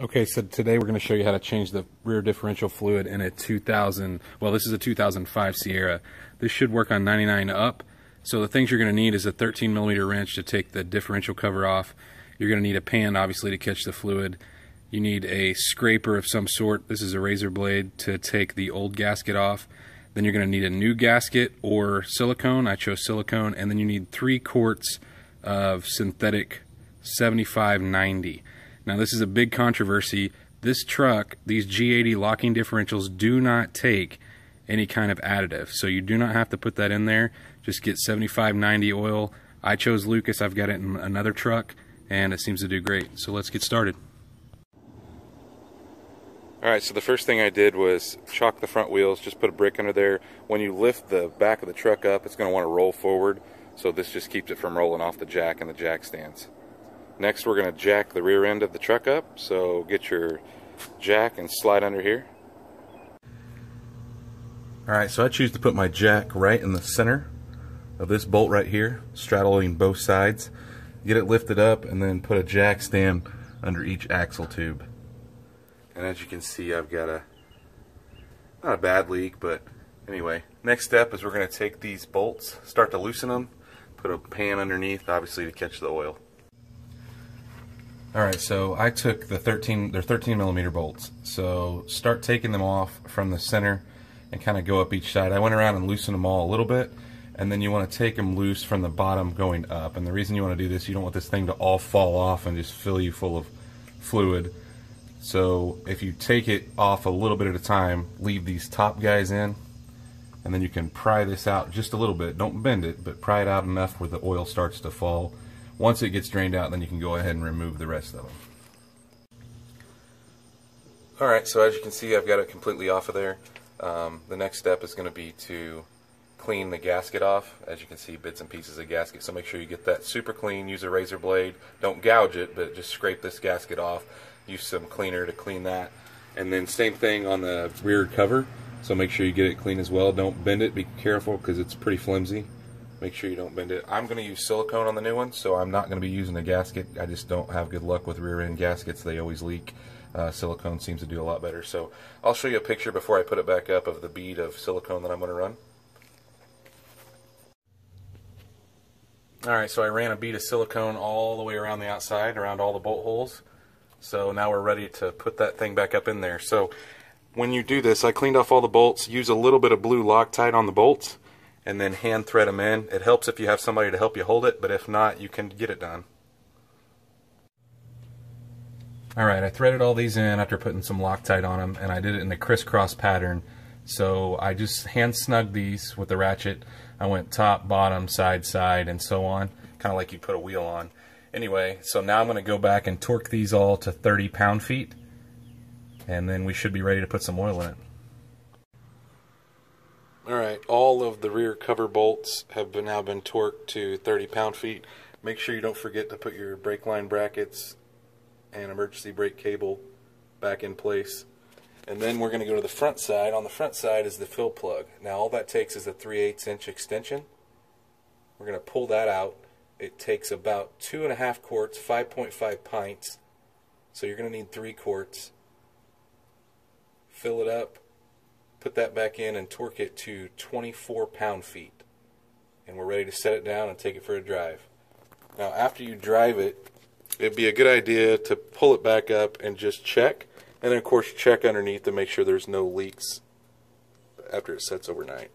Okay, so today we're going to show you how to change the rear differential fluid in a 2000, well this is a 2005 Sierra. This should work on 99 up. So the things you're going to need is a 13 millimeter wrench to take the differential cover off. You're going to need a pan obviously to catch the fluid. You need a scraper of some sort. This is a razor blade to take the old gasket off. Then you're going to need a new gasket or silicone. I chose silicone. And then you need three quarts of synthetic 7590. Now, this is a big controversy. This truck, these G80 locking differentials do not take any kind of additive. So you do not have to put that in there. Just get 7590 oil. I chose Lucas. I've got it in another truck and it seems to do great. So let's get started. Alright, so the first thing I did was chalk the front wheels, just put a brick under there. When you lift the back of the truck up, it's going to want to roll forward. So this just keeps it from rolling off the jack and the jack stands. Next we're going to jack the rear end of the truck up. So get your jack and slide under here. Alright, so I choose to put my jack right in the center of this bolt right here, straddling both sides. Get it lifted up and then put a jack stand under each axle tube. And as you can see I've got a, not a bad leak, but anyway. Next step is we're going to take these bolts, start to loosen them, put a pan underneath obviously to catch the oil. All right, so I took the 13, they're 13 millimeter bolts. So start taking them off from the center and kind of go up each side. I went around and loosened them all a little bit, and then you want to take them loose from the bottom going up. And the reason you want to do this, you don't want this thing to all fall off and just fill you full of fluid. So if you take it off a little bit at a time, leave these top guys in, and then you can pry this out just a little bit. Don't bend it, but pry it out enough where the oil starts to fall once it gets drained out, then you can go ahead and remove the rest of them. Alright, so as you can see, I've got it completely off of there. Um, the next step is going to be to clean the gasket off. As you can see, bits and pieces of gasket, so make sure you get that super clean. Use a razor blade. Don't gouge it, but just scrape this gasket off. Use some cleaner to clean that. And then same thing on the rear cover, so make sure you get it clean as well. Don't bend it. Be careful because it's pretty flimsy. Make sure you don't bend it. I'm going to use silicone on the new one, so I'm not going to be using a gasket. I just don't have good luck with rear end gaskets. They always leak. Uh, silicone seems to do a lot better. So I'll show you a picture before I put it back up of the bead of silicone that I'm going to run. Alright, so I ran a bead of silicone all the way around the outside, around all the bolt holes. So now we're ready to put that thing back up in there. So when you do this, I cleaned off all the bolts, use a little bit of blue Loctite on the bolts and then hand thread them in. It helps if you have somebody to help you hold it, but if not, you can get it done. Alright, I threaded all these in after putting some Loctite on them, and I did it in a crisscross pattern. So I just hand snugged these with the ratchet. I went top, bottom, side, side, and so on, kind of like you put a wheel on. Anyway, so now I'm going to go back and torque these all to 30 pound-feet, and then we should be ready to put some oil in it. Alright, all of the rear cover bolts have been, now been torqued to 30 pound-feet. Make sure you don't forget to put your brake line brackets and emergency brake cable back in place. And then we're going to go to the front side. On the front side is the fill plug. Now all that takes is a 3 8 inch extension. We're going to pull that out. It takes about two and a half quarts, 5.5 pints. So you're going to need three quarts. Fill it up, put that back in and torque it to 24 pound-feet. And we're ready to set it down and take it for a drive. Now after you drive it, it'd be a good idea to pull it back up and just check. And then of course check underneath to make sure there's no leaks after it sets overnight.